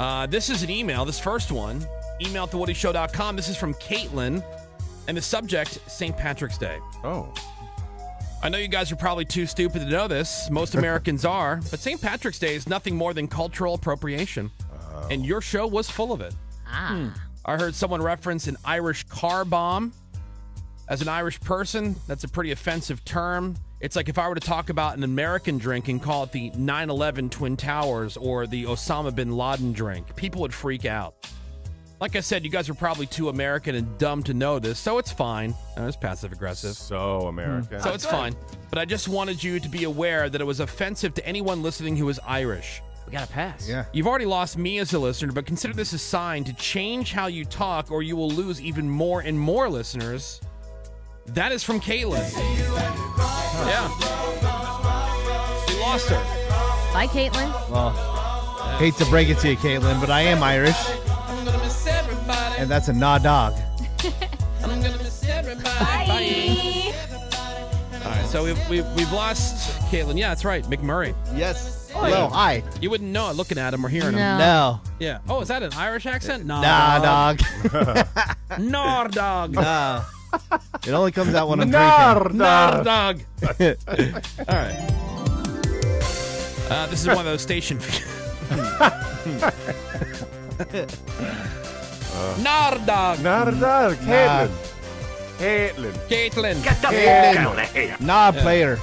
Uh, this is an email, this first one, email at thewoodyshow.com. This is from Caitlin, and the subject, St. Patrick's Day. Oh. I know you guys are probably too stupid to know this. Most Americans are, but St. Patrick's Day is nothing more than cultural appropriation. And your show was full of it. Ah. I heard someone reference an Irish car bomb. As an Irish person, that's a pretty offensive term. It's like if I were to talk about an American drink and call it the 9 11 Twin Towers or the Osama bin Laden drink, people would freak out. Like I said, you guys are probably too American and dumb to know this, so it's fine. Uh, it's passive aggressive. So American. So it's fine. But I just wanted you to be aware that it was offensive to anyone listening who was Irish. We got to pass. Yeah. You've already lost me as a listener, but consider this a sign to change how you talk, or you will lose even more and more listeners. That is from Caitlin. Yeah. We lost her. Bye, Caitlin. Well, hate to break it to you, Caitlin, but I am Irish, and that's a nah dog. Bye. All right, so we've, we've, we've lost Caitlin. Yeah, that's right. McMurray. Yes. Hello, hi. You wouldn't know it looking at him or hearing him. No. No. Yeah. Oh, is that an Irish accent? Nah, Nah, dog. Nar dog. nah. It only comes out when I'm Nar- drinking. Nar dog. All right. Uh, this is one of those station. Nar dog. Not a dog. Caitlin. Caitlin. Caitlin. Caitlin. Nah, player.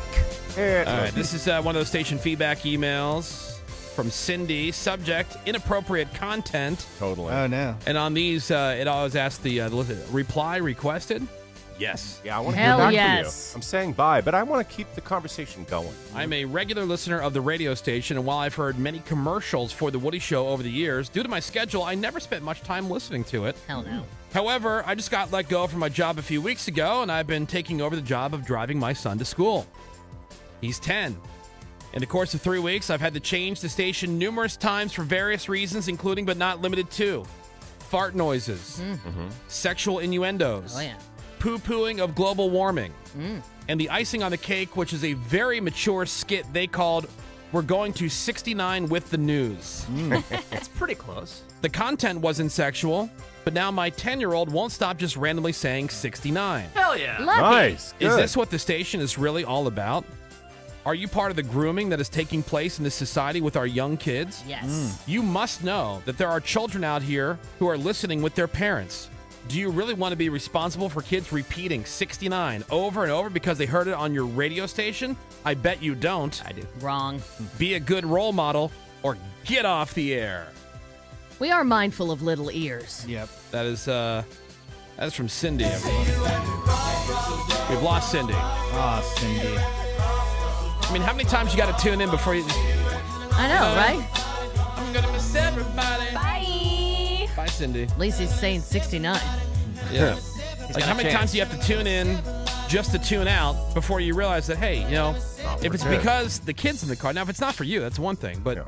Caitlin. All right, this is uh, one of those station feedback emails from Cindy. Subject: inappropriate content. Totally. Oh no. And on these, uh, it always asks the uh, the reply requested. Yes. yeah, I want to Hell hear back yes. from you. I'm saying bye, but I want to keep the conversation going. I'm a regular listener of the radio station, and while I've heard many commercials for The Woody Show over the years, due to my schedule, I never spent much time listening to it. Hell no. However, I just got let go from my job a few weeks ago, and I've been taking over the job of driving my son to school. He's 10. In the course of three weeks, I've had to change the station numerous times for various reasons, including but not limited to fart noises, mm. mm-hmm. sexual innuendos, Oh, yeah. poo pooing of global warming, mm. and the icing on the cake, which is a very mature skit they called We're Going to 69 with the News. Mm. It's pretty close. The content wasn't sexual, but now my 10 year old won't stop just randomly saying 69. Hell yeah. Lucky. Nice. Is Good. this what the station is really all about? Are you part of the grooming that is taking place in this society with our young kids? Yes. You must know that there are children out here who are listening with their parents. Do you really want to be responsible for kids repeating 69 over and over because they heard it on your radio station? I bet you don't. I do. Wrong. Be a good role model or get off the air. We are mindful of little ears. Yep. That is uh that is from Cindy, everyone. We've lost Cindy. Oh, Cindy. I mean, how many times you got to tune in before you? I know, uh, right? I'm gonna miss everybody. Bye. Bye, Cindy. At least he's saying 69. Yeah. like, how many chance. times do you have to tune in just to tune out before you realize that, hey, you know, oh, if it's good. because the kids in the car. Now, if it's not for you, that's one thing. But Yeah.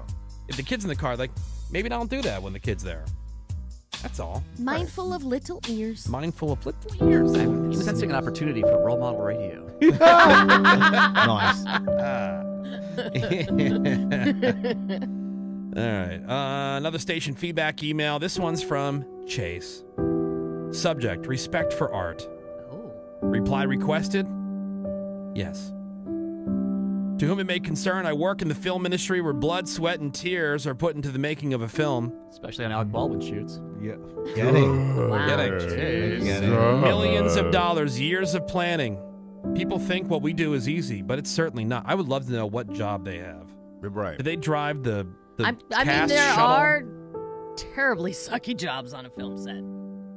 if the kids in the car, like, maybe I don't do that when the kid's there. That's all. Mindful of little ears. Mindful of little ears. I'm sensing an opportunity for role model radio. Nice. All right. Uh, another station feedback email. This one's from Chase. Subject Respect for art. Oh. Reply requested? Yes. To whom it may concern, I work in the film industry where blood, sweat, and tears are put into the making of a film. Especially on Alec Baldwin shoots. Yeah. Getting. Wow. Getting Getting. millions of dollars, years of planning. People think what we do is easy, but it's certainly not. I would love to know what job they have. Right. Do they drive the, the I, I mean, there shuttle? are terribly sucky jobs on a film set.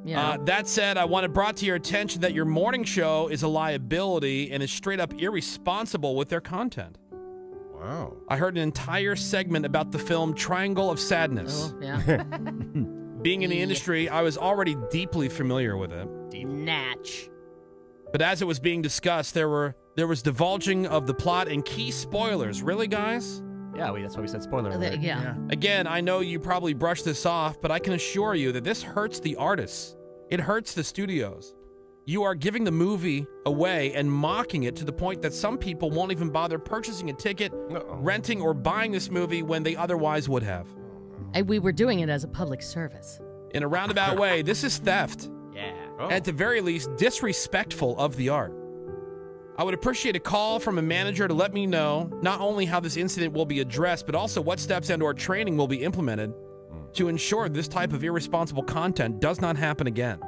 You know? Uh, that said, I want it brought to your attention that your morning show is a liability and is straight up irresponsible with their content. Wow. I heard an entire segment about the film Triangle of Sadness. oh, yeah. Being in the industry, I was already deeply familiar with it. Natch. But as it was being discussed, there were there was divulging of the plot and key spoilers. Really, guys? Yeah, we, that's why we said spoiler Uh, alert. yeah. Again, I know you probably brushed this off, but I can assure you that this hurts the artists. It hurts the studios. You are giving the movie away and mocking it to the point that some people won't even bother purchasing a ticket, Uh-oh. renting, or buying this movie when they otherwise would have. And we were doing it as a public service. In a roundabout way, this is theft. Yeah. Oh. At the very least, disrespectful of the art. I would appreciate a call from a manager to let me know not only how this incident will be addressed, but also what steps and or training will be implemented mm. to ensure this type of irresponsible content does not happen again.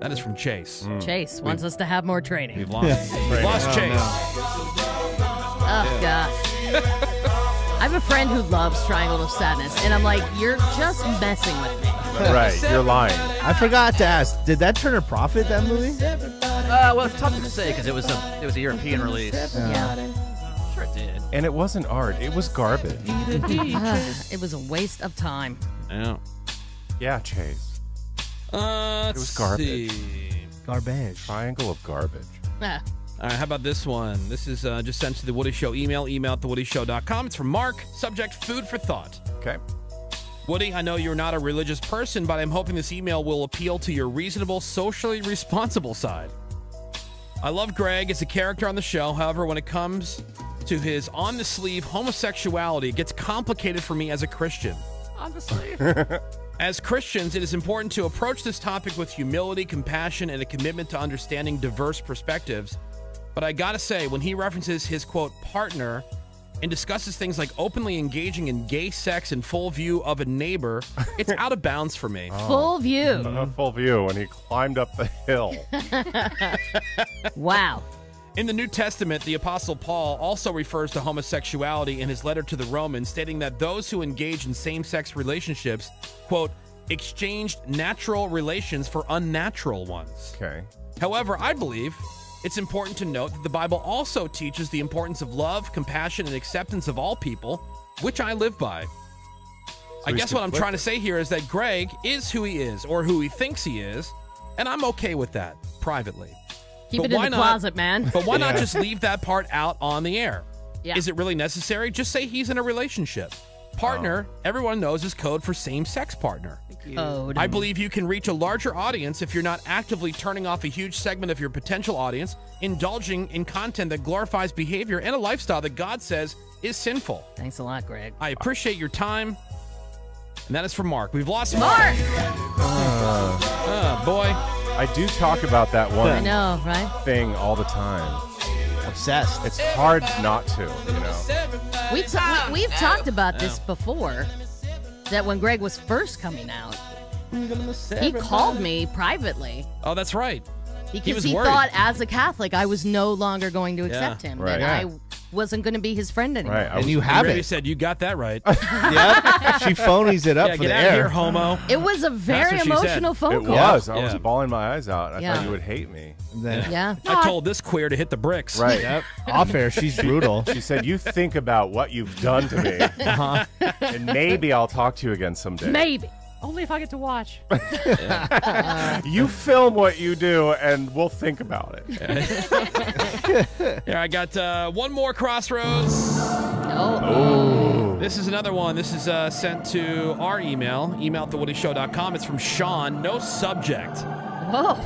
That is from Chase. Mm. Chase wants us to have more training. We've lost, we've lost Chase. Oh, gosh. I have a friend who loves Triangle of Sadness, and I'm like, you're just messing with me. right, you're lying. I forgot to ask. Did that turn a profit? That movie? Uh, well, it's tough to say because it was a it was a European release. Yeah. Sure, it did. And it wasn't art, it was garbage. it was a waste of time. Yeah. Yeah, Chase. Uh, It was garbage. see. Garbage. Triangle of garbage. Ah, All right, how about this one? This is uh, just sent to the Woody Show email, email at thewoodyshow.com. It's from Mark. Subject food for thought. Okay. Woody, I know you're not a religious person, but I'm hoping this email will appeal to your reasonable, socially responsible side. I love Greg as a character on the show. However, when it comes to his on the sleeve homosexuality, it gets complicated for me as a Christian. Honestly. As Christians, it is important to approach this topic with humility, compassion, and a commitment to understanding diverse perspectives. But I gotta say, when he references his quote partner and discusses things like openly engaging in gay sex in full view of a neighbor, it's out of bounds for me. Oh. full view. A full view when he climbed up the hill. Wow. In the New Testament, the Apostle Paul also refers to homosexuality in his letter to the Romans, stating that those who engage in same sex relationships, quote, exchanged natural relations for unnatural ones. Okay. However, I believe it's important to note that the Bible also teaches the importance of love, compassion, and acceptance of all people, which I live by. I guess what I'm trying to say here is that Greg is who he is, or who he thinks he is, and I'm okay with that privately. Keep But it in why the not- closet, man. But why not just leave that part out on the air? Yeah. Is it really necessary? Just say he's in a relationship. Partner, oh. everyone knows is code for same sex partner. Code. I believe you can reach a larger audience if you're not actively turning off a huge segment of your potential audience, indulging in content that glorifies behavior and a lifestyle that God says is sinful. Thanks a lot, Greg. I appreciate your time. And that is from Mark. We've lost Mark. Mark! Oh, boy. I do talk about that one. I one know, right? thing all the time. Obsessed. It's hard not to, you know. We ta- we, we've talked about this before. That when Greg was first coming out, he called me privately Oh, that's right. because was he, worried. thought, as a Catholic, I was no longer going to accept him. right. That Yeah. I wasn't going to be his friend anymore. Right. I and you have Really it. said you got that right. yep. She phonies it up yeah, for get the out air. of here, homo. It was a very what she emotional said. phone it call. was. I Yeah. was bawling my eyes out. I Yeah. thought you would hate me. And then, Yeah. I told this queer to hit the bricks. Right. Yep. Off air, she's brutal. She said, "You think about what you've done to me, Uh-huh. and maybe I'll talk to you again someday." Maybe. Only if I get to watch. You film what you do, and we'll think about it. Here, I got uh, one more crossroads. Oh. This is another one. This is uh, sent to our email, email at thewoodyshow.com. It's from Sean. No subject. Whoa.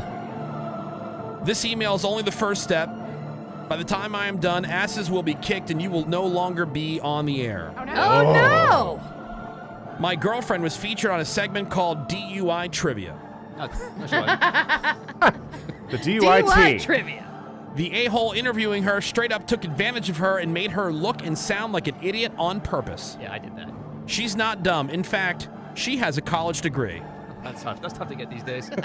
This email is only the first step. By the time I am done, asses will be kicked and you will no longer be on the air. Oh, no. My girlfriend was featured on a segment called DUI Trivia. No, no. The DUI DUIT. trivia. The a hole interviewing her straight up took advantage of her and made her look and sound like an idiot on purpose. yeah, I did that. She's not dumb. In fact, she has a college degree. That's tough. That's tough to get these days.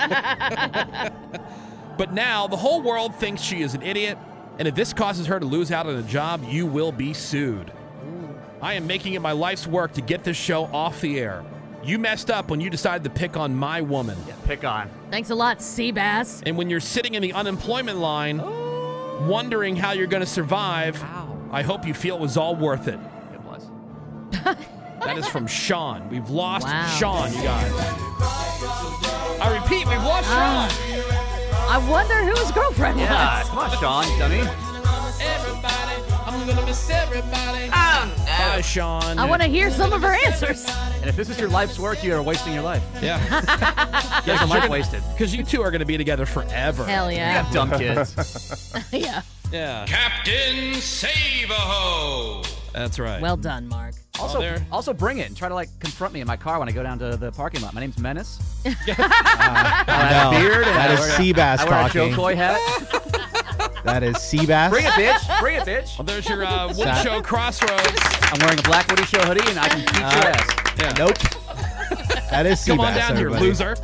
But now the whole world thinks she is an idiot, and if this causes her to lose out on a job, you will be sued. I am making it my life's work to get this show off the air. You messed up when you decided to pick on my woman. yeah, pick on. Thanks a lot, Seabass. And when you're sitting in the unemployment line, wondering how you're going to survive, Ow. I hope you feel it was all worth it. It was. That is from Sean. We've lost Wow. Sean, you guys. I repeat, we've lost Ah. Sean. I wonder who his girlfriend Yeah, was. come on, Sean, dummy. Everybody, I'm gonna miss everybody. Oh, Bye, Sean. I want to hear some of her answers. And if this is your life's work, you are wasting your life. Yeah. Get your life wasted. Because you two are going to be together forever. Hell You yeah. got dumb kids. yeah. Yeah. Captain Save-A-Ho. That's right. Well done, Mark. Also, there. also bring it and try to like confront me in my car when I go down to the parking lot. My name's Menace. Uh, no, I have a beard. and that I is wear a- I wear a. Jo Koy hat. That is Seabass. Bring it, bitch. Bring it, bitch. Well, there's your uh, Woody Sa- Show Crossroads. I'm wearing a Black Woody Show hoodie and I can beat your ass. Yeah. Nope. That is Seabass. Come on down here, loser.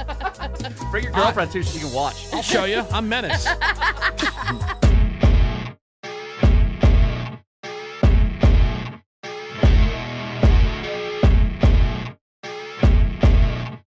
Bring your girlfriend too so she can watch. I'll show you. I'm Menace.